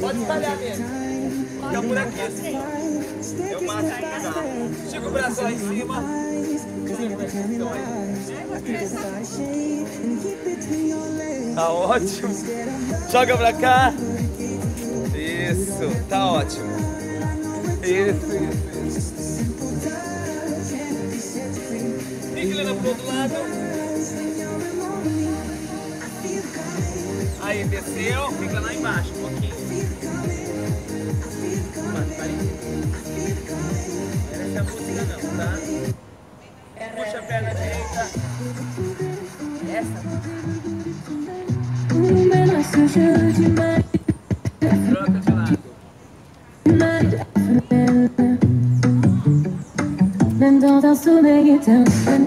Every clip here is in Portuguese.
Pode espalhar mesmo. Fica por aqui, assim. Eu mato aqui, tá? Chega o braço lá em cima. Tá ótimo. Joga pra cá. Isso, tá ótimo. Isso, isso, isso. Inclina pro outro lado. Aí, desceu, fica lá embaixo um pouquinho. É Puxa a perna direita. Essa. É Troca de lado. Then.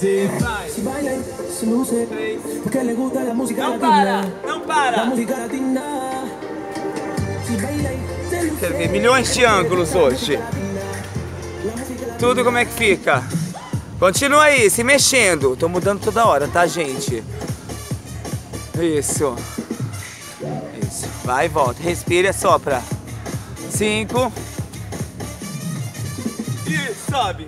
Vai. Se baila se luce, porque le gusta la música Não latina. para, não La para. música latina. Se baila y se luce. Quero ver milhões de ângulos hoje. La música. Tudo como é que fica. Continua aí, se mexendo. Tô mudando toda hora, tá, gente? Isso. Isso. Vai e volta. Respira e sopra. Cinco. E sobe.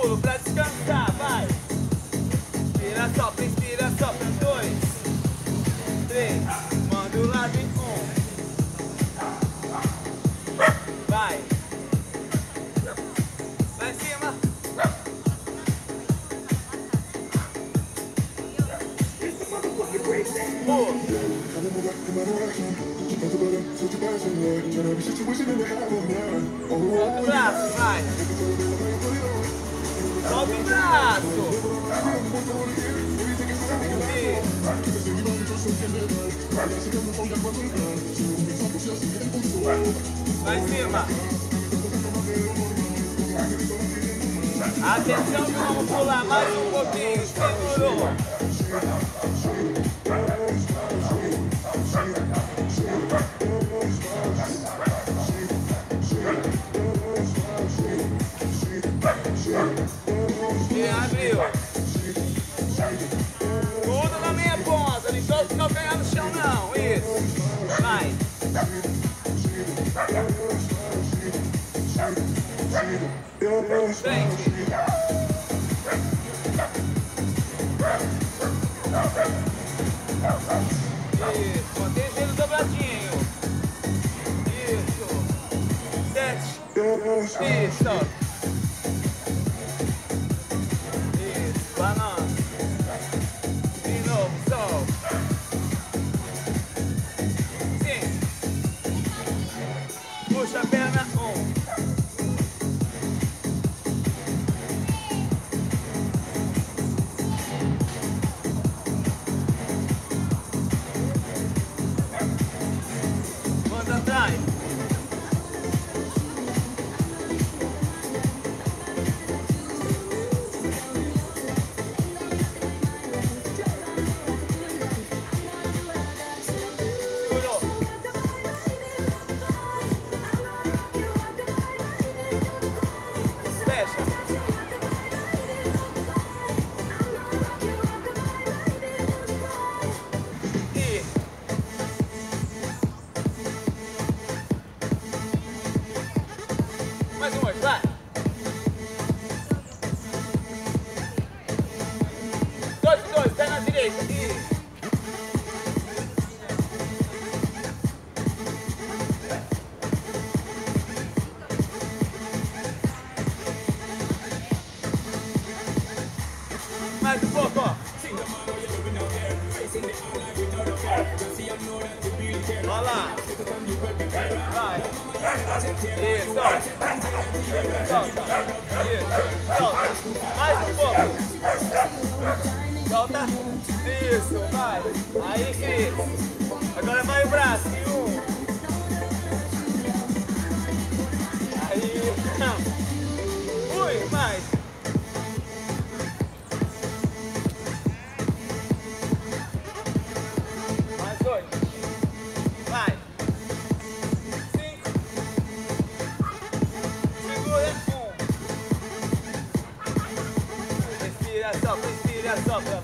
Pulo, pra descansar, vai. Inspira, sopra, inspira, sopra. Dois, três, manda o lado em um. Vai. Lá em cima. Um. Solta o braço, vai. Solta o braço. Vai em cima. Atenção que vamos pular mais um pouquinho. Segurou. aqui, ó. Tudo na minha ponta, nem todo calcanhar no chão, não. Isso. Vai. Vem. Isso, mantém gelo dobradinho. Isso. Sete. Isso.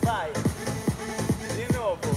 vai. De novo.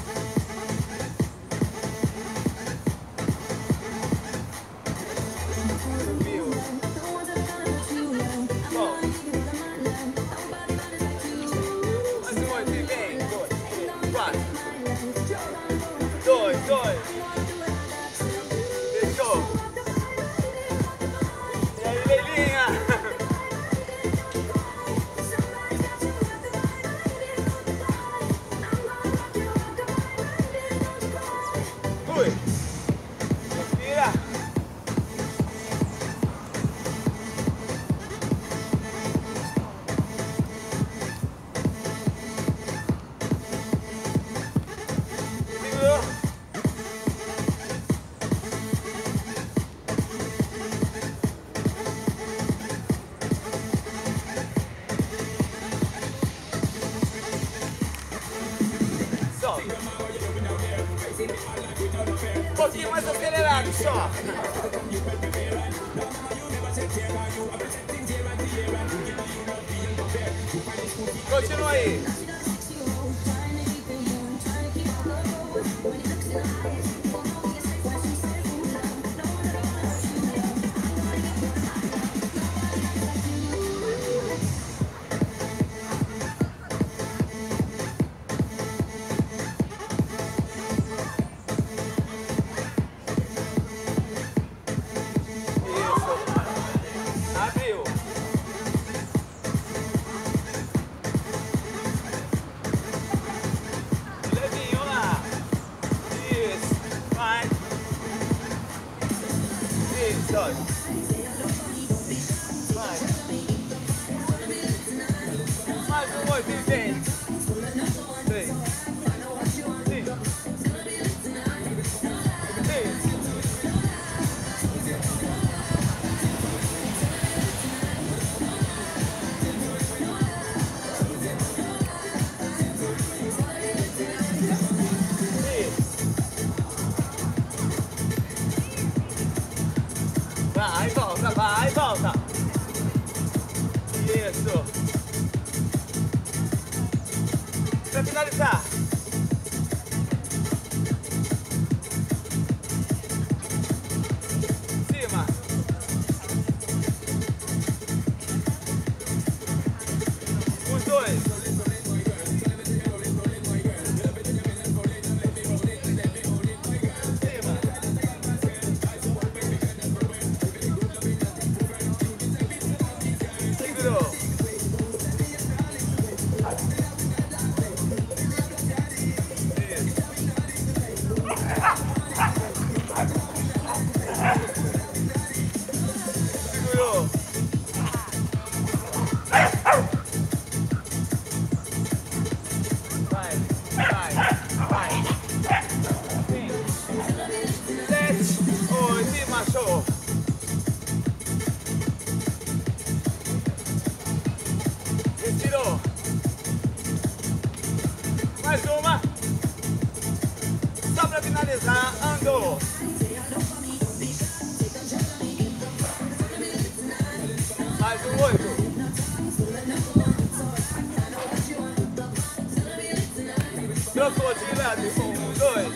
Trocou de lado, um, dois,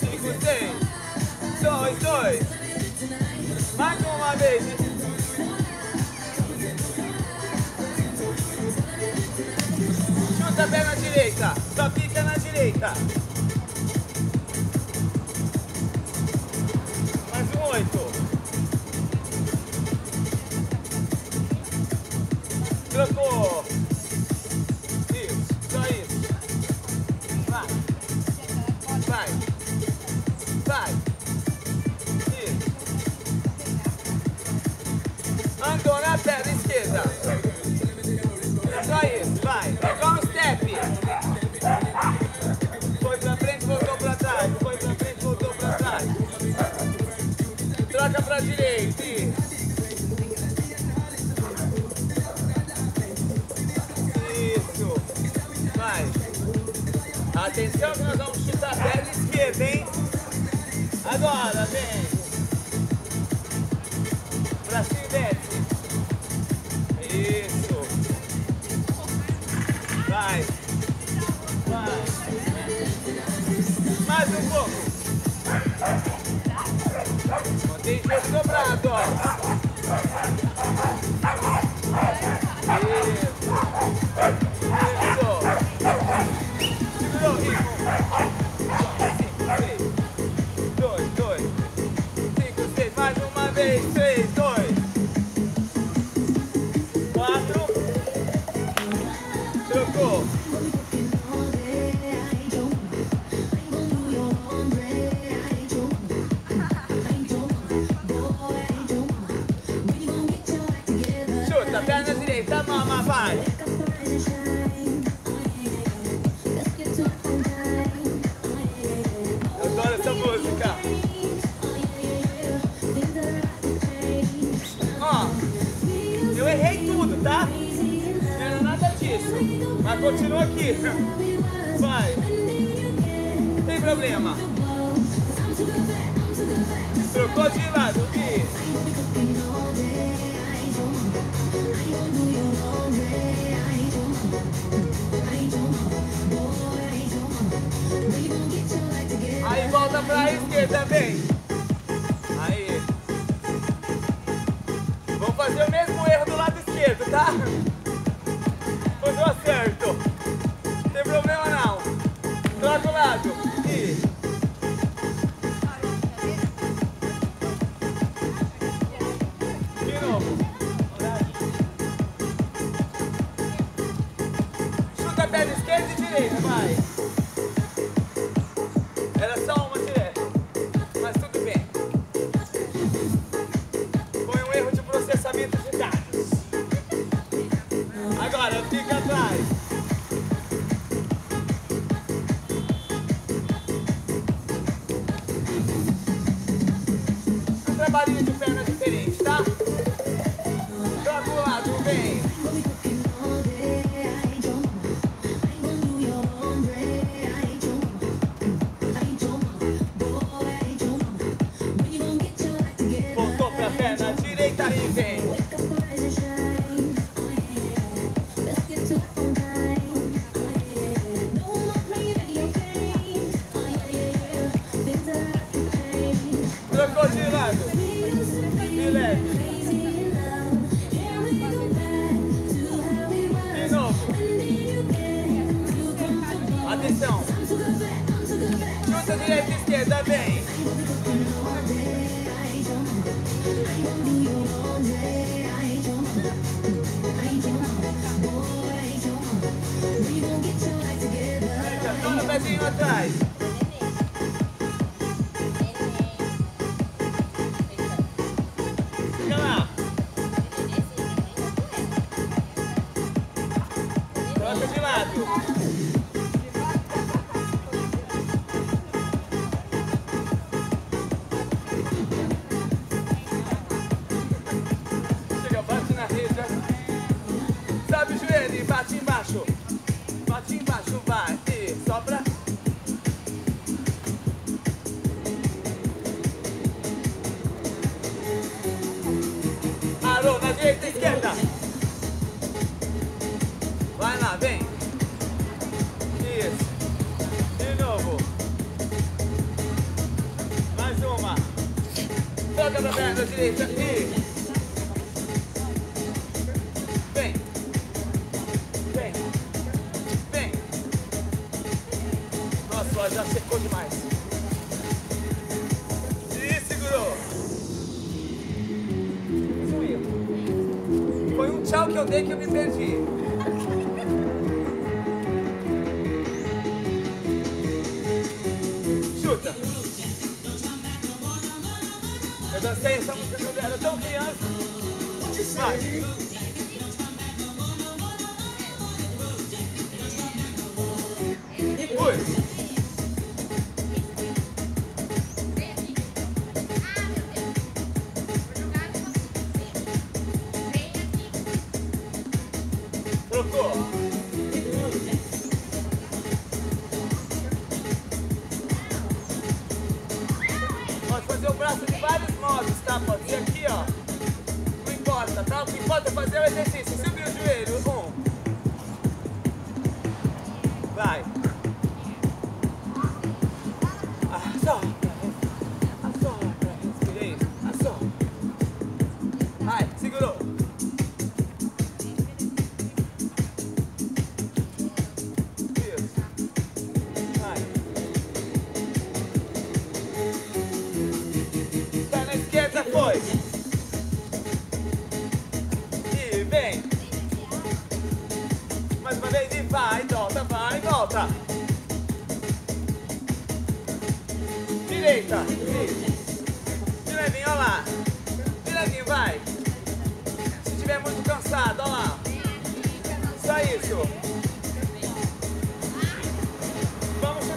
cinco, seis, dois, dois. Mais uma vez. Chuta a perna direita, só fica na direita. Mais um oito. Trocou. Hey. Ó, já secou demais. E segurou. Foi um. Foi um tchau que eu dei que eu me perdi. Chuta. Eu dancei essa música quando eu era tão criança. Vai.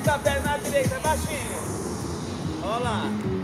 a perna direita, baixinho. Olha lá.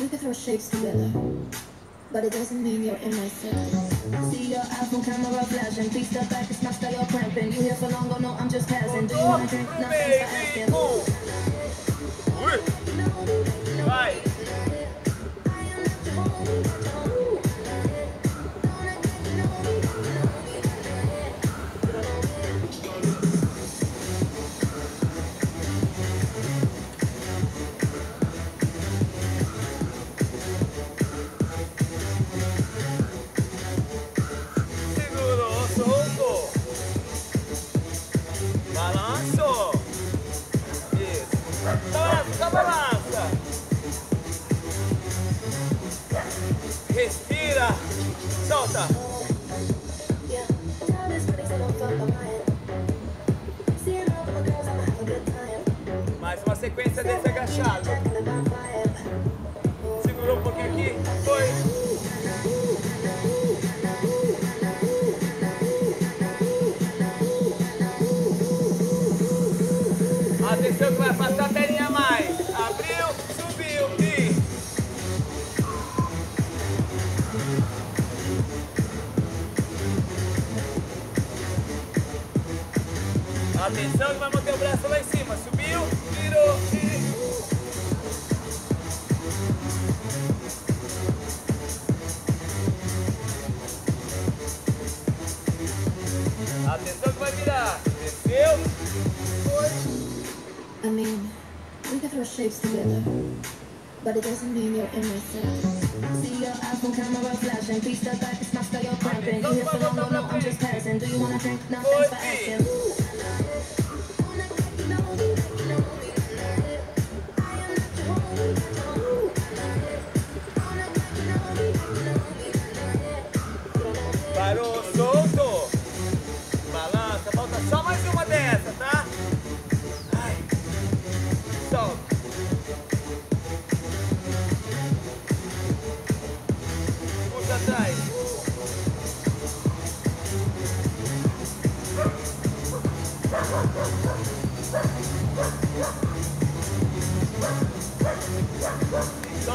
We can throw shapes together, but it doesn't mean you're in my circle. See your iPhone camera flashing, please step back, it's my style, you're cramping. You here for long, or no, I'm just passing. Do you want to drink? Nothing's for asking. Right. Thiago. Segurou um pouquinho aqui. Foi. Atenção que vai passar a telinha mais. Abriu, subiu e... Atenção que vai manter o braço lá em vai virar. Desceu. I mean, we can throw shapes together, but it doesn't mean you're in my set. See your iPhone camera flashing, please step back, it's my style, you're cramping. Here for long, no, no, I'm just passing. Do you wanna drink? No, thanks for asking.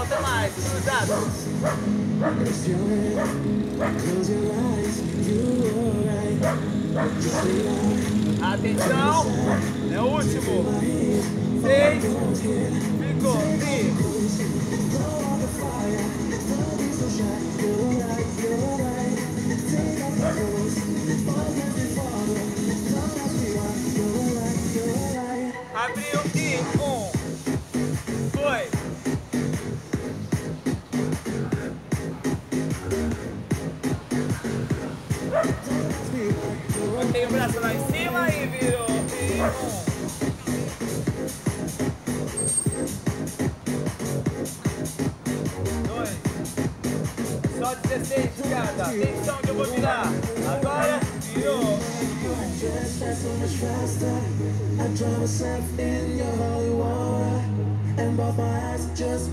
Just lay down, Atenção. É o último. Seis. Ficou. Cinco. Abriu e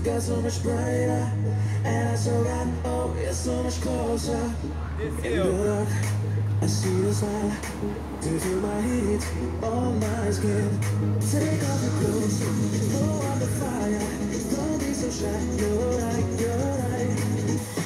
got so much brighter. And I saw right, oh, it's so much closer. Desceu. Look, I see the smile. Do you feel my heat on my skin? Take off your clothes, throw out the fire. Don't be so shy. You're right, you're right.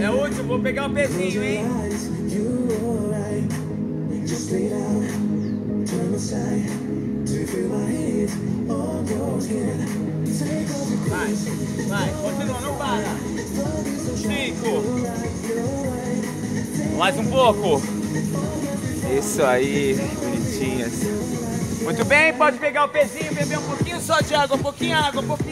É último, vou pegar o pezinho, hein? Vai, vai, continua, não para. Cinco. Mais um pouco. Isso aí, bonitinhas. Muito bem, pode pegar o pezinho, beber um pouquinho só de água, um pouquinho água, um pouquinho,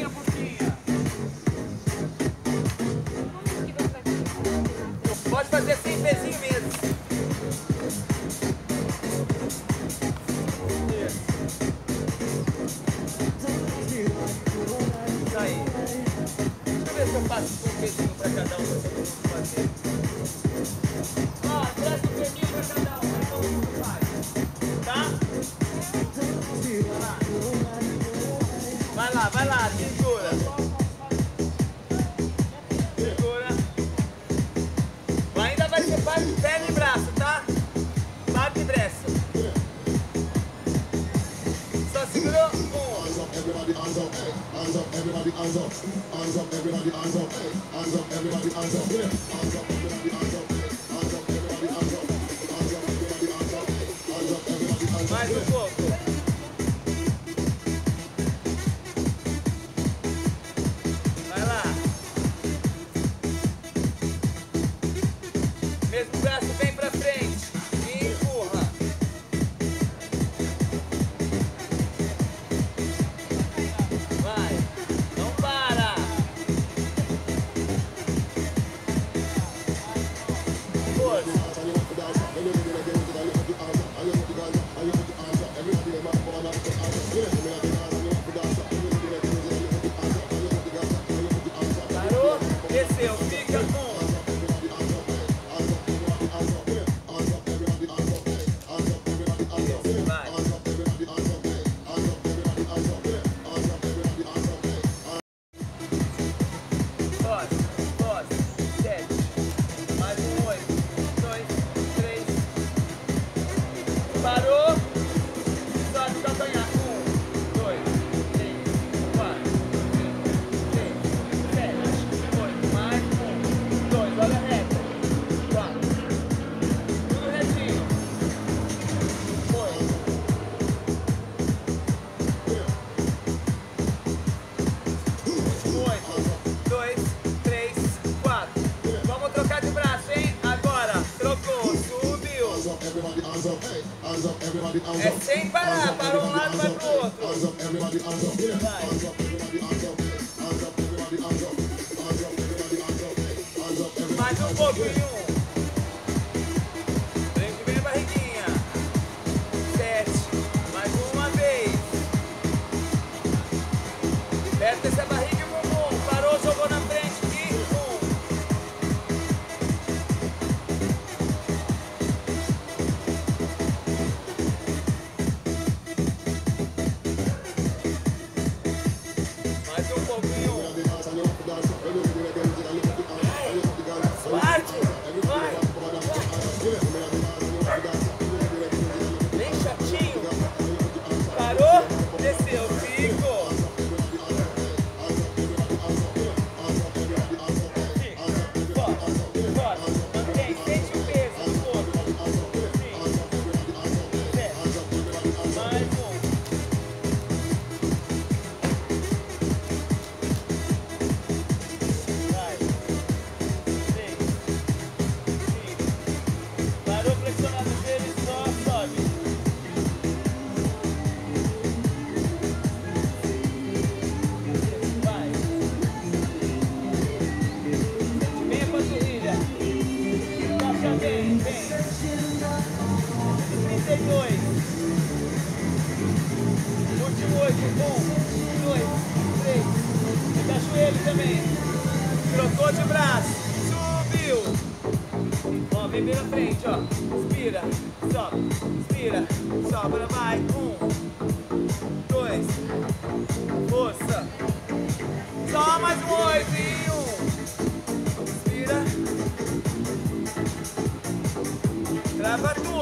Só segurou um. Everybody hands up, hey. hands up, everybody hands up, hands up, everybody hands up, hey. hands up, everybody hands up, yeah. hands up, everybody hands up, Sure.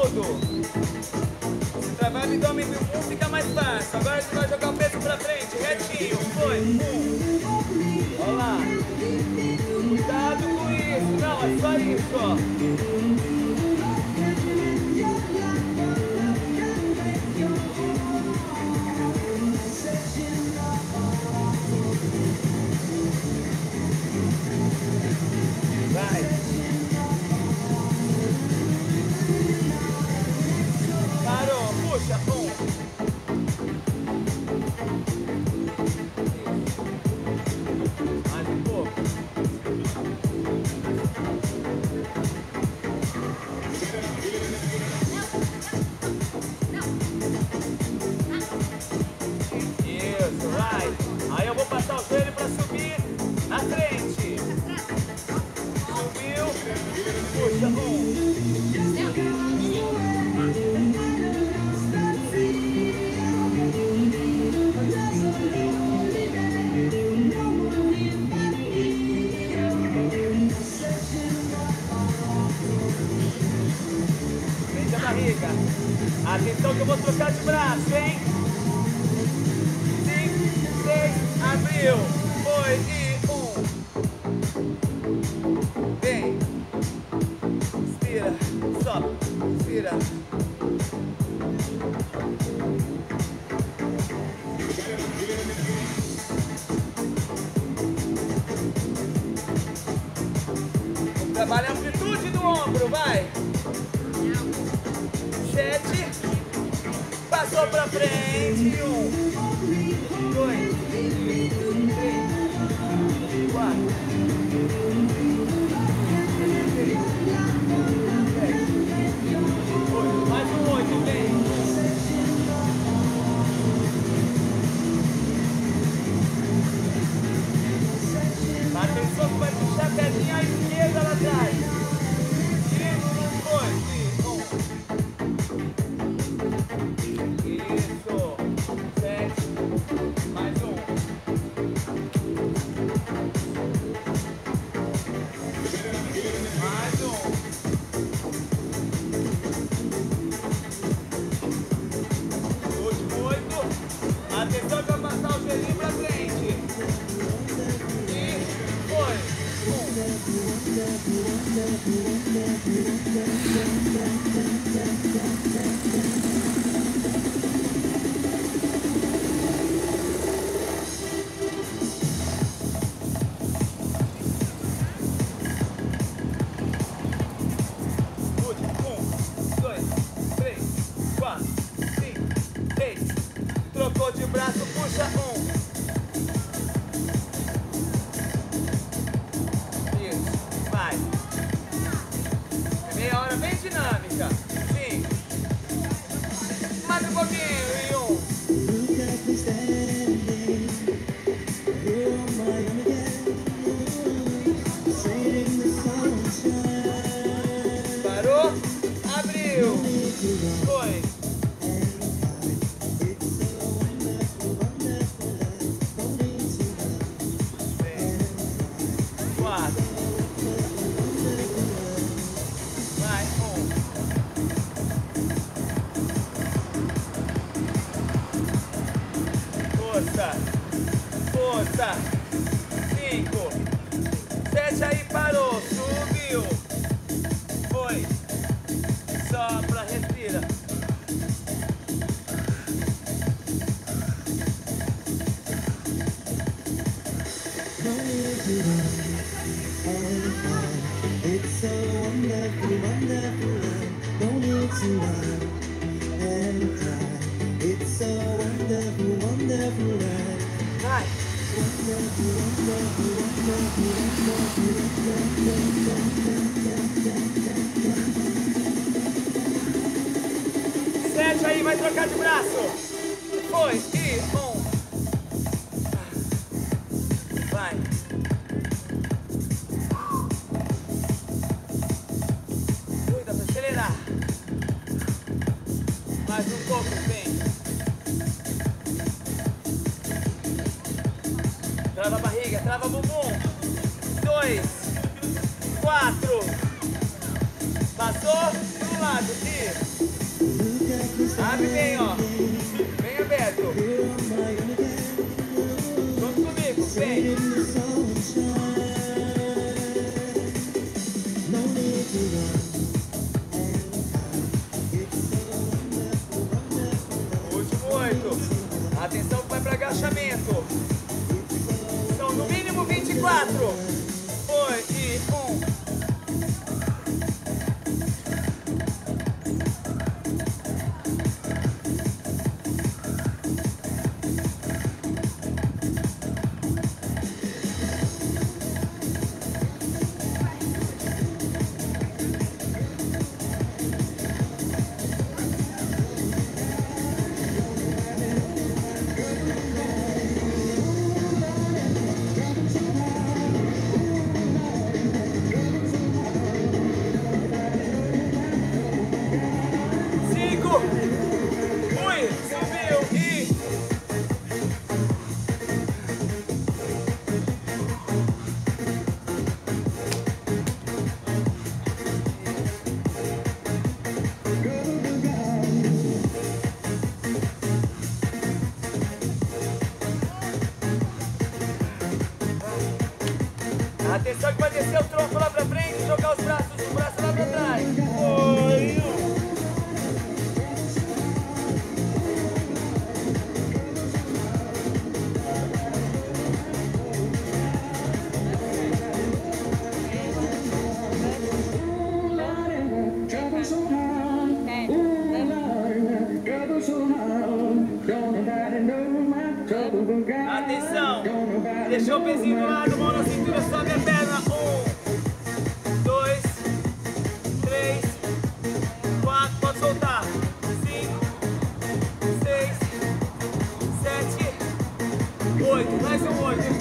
Trabalho Se trabalha de homem do fica mais fácil. Agora você vai jogar o peso pra frente, retinho. Foi. Um. Olha lá. Cuidado com isso. Não, é só isso, ó. Vai. Japón. Trabalha a amplitude do ombro, vai. Sete. Passou pra frente. Um. Dois. Três. Quatro. Atenção, vai pezinho à esquerda lá atrás. Atenção que vai para agachamento. São no mínimo 24. oito, vai um oito.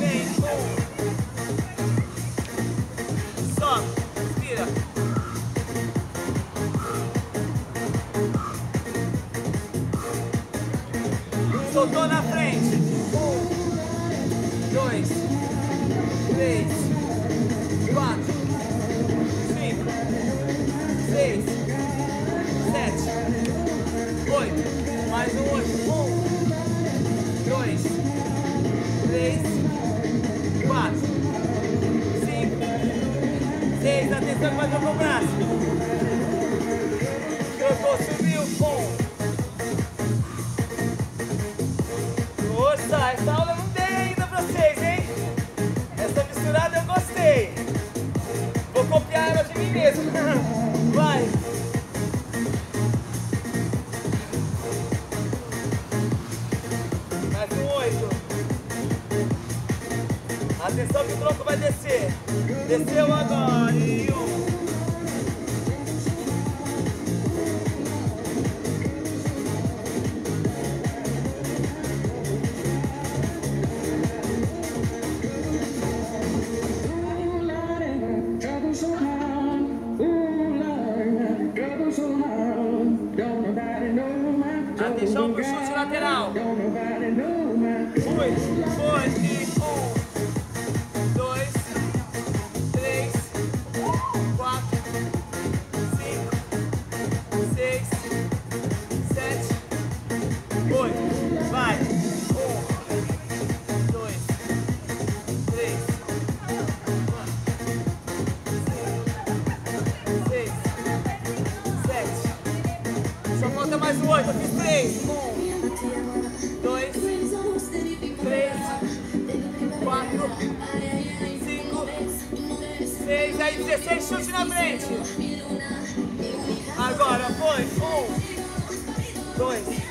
oito, eu fiz três. Um, dois, três, quatro, cinco, seis. Aí, 16 chute na frente. Agora foi. Um, dois,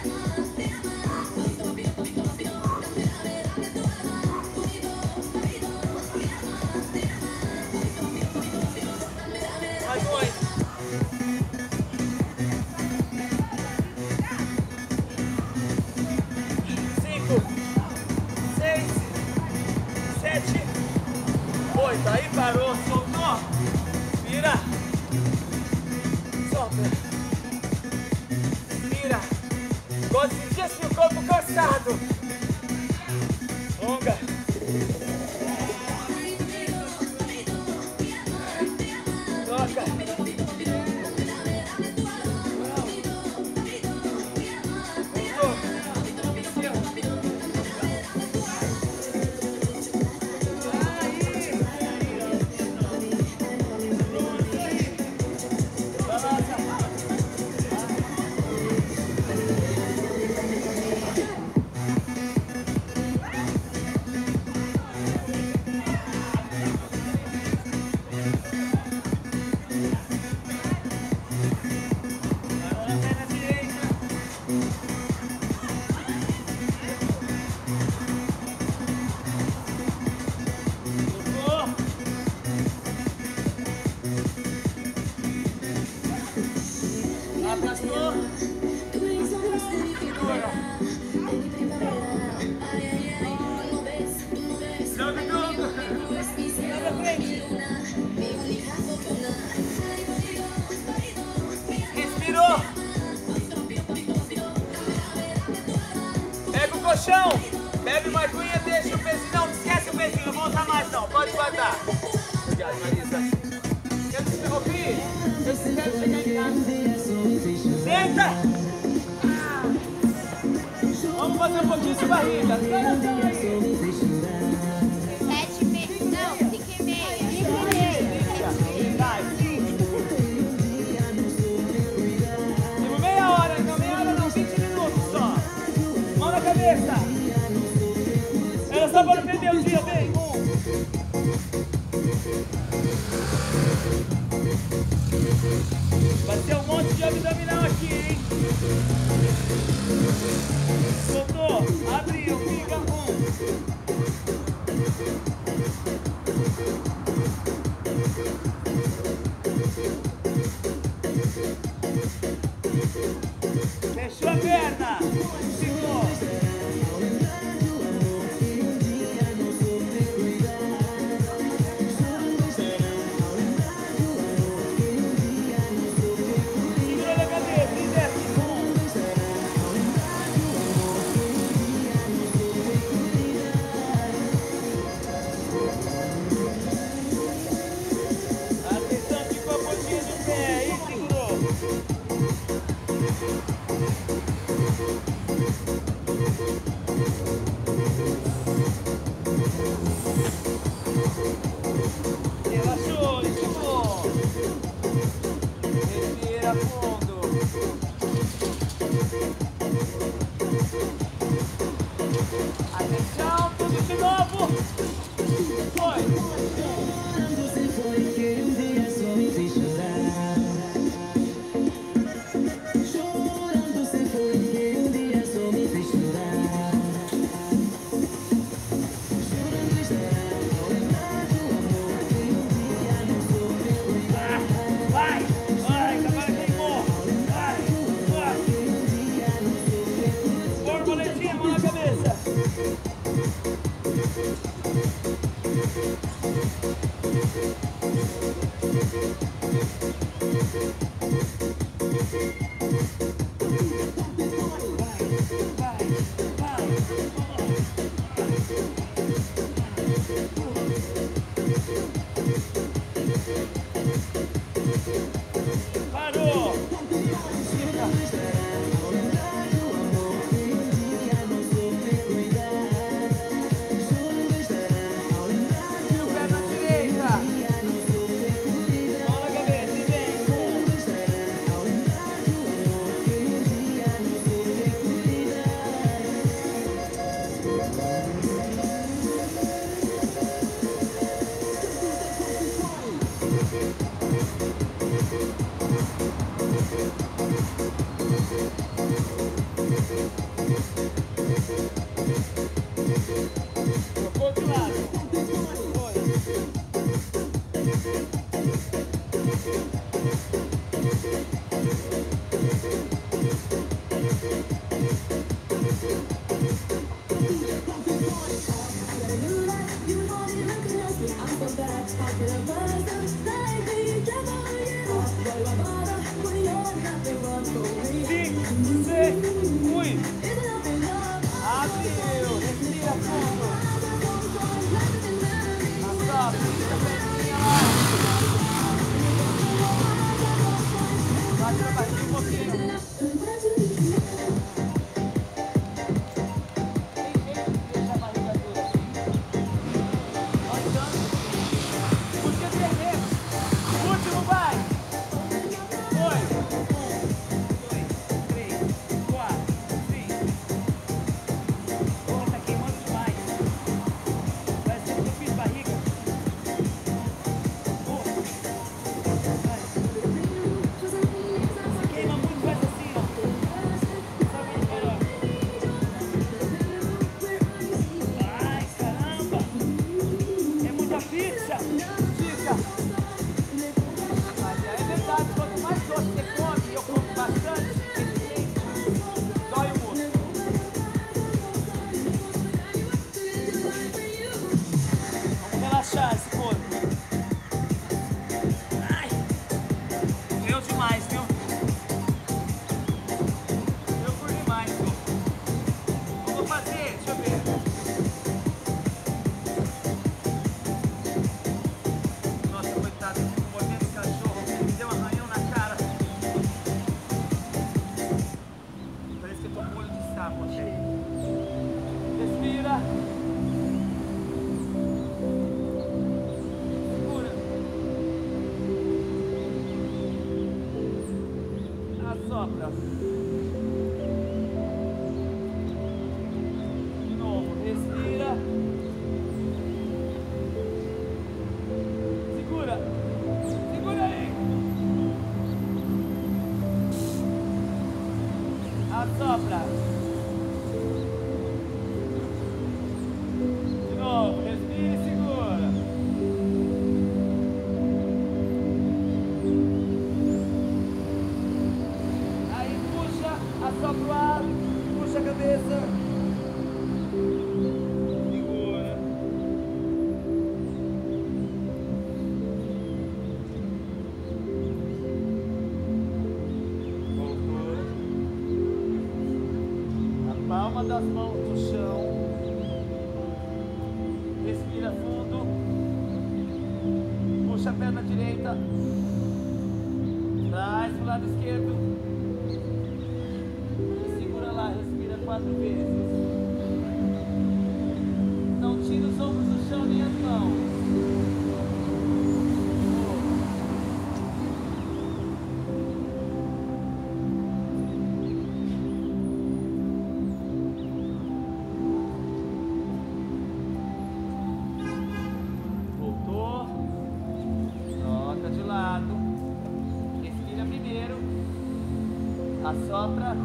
assopra,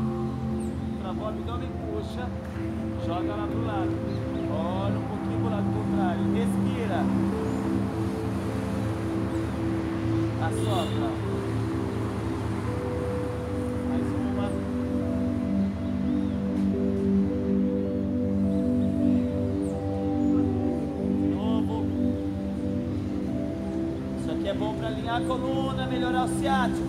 travou o abdômen, puxa, joga lá pro lado. Olha um pouquinho pro lado contrário, respira. Assopra. Mais uma. De novo. Isso aqui é bom para alinhar a coluna, melhorar o ciático.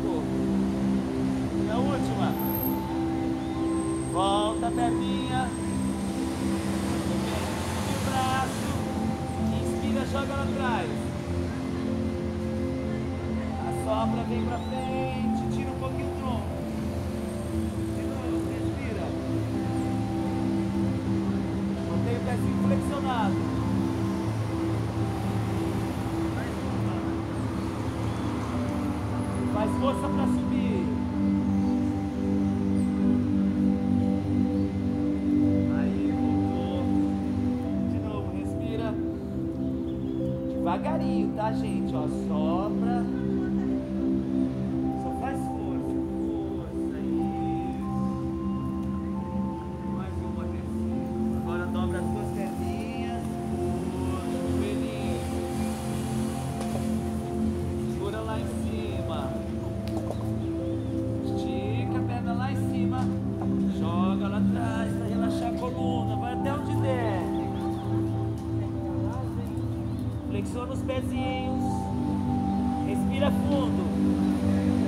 devagarinho, tá, gente? Ó, só nos pezinhos. Respira fundo.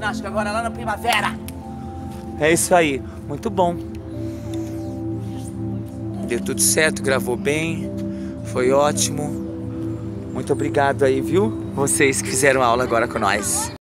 ginástica agora lá na primavera. É isso aí, muito bom. Deu tudo certo, gravou bem, foi ótimo. Muito obrigado aí, viu? Vocês que fizeram aula agora com nós.